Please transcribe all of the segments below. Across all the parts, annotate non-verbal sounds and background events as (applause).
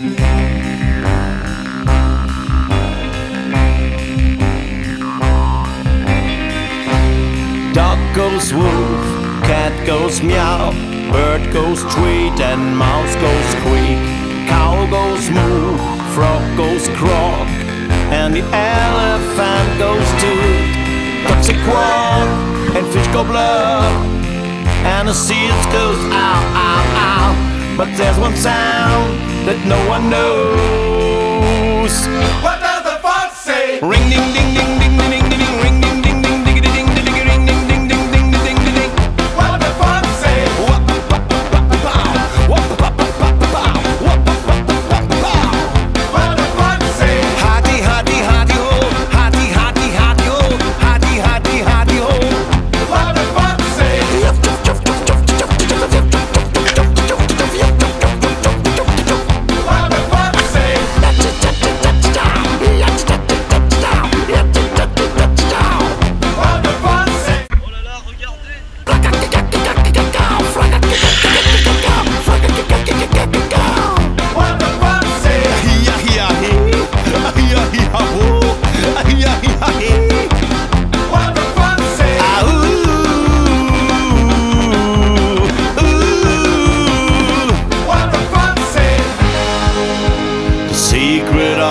Dog goes woof, cat goes meow, bird goes tweet, and mouse goes squeak. Cow goes moo, frog goes croak, and the elephant goes toot. Ducks a quack, and fish go blub, and the seeds goes ow, ow, ow. But there's one sound that no one knows.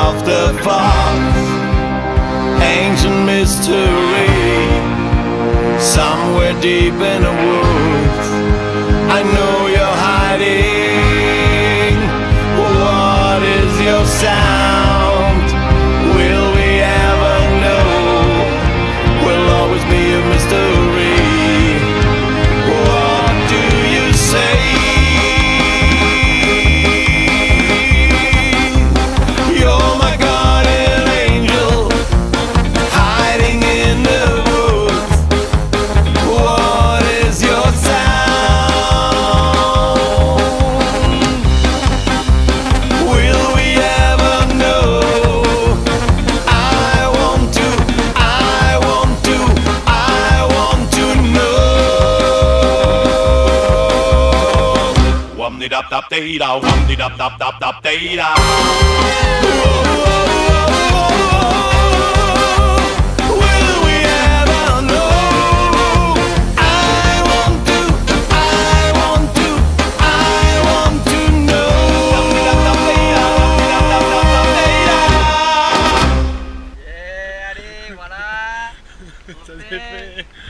of the fox Ancient mystery Somewhere deep in the woods Wam di dap dap dee da, wam di dap dap dap dap dee da. Yeah, (laughs)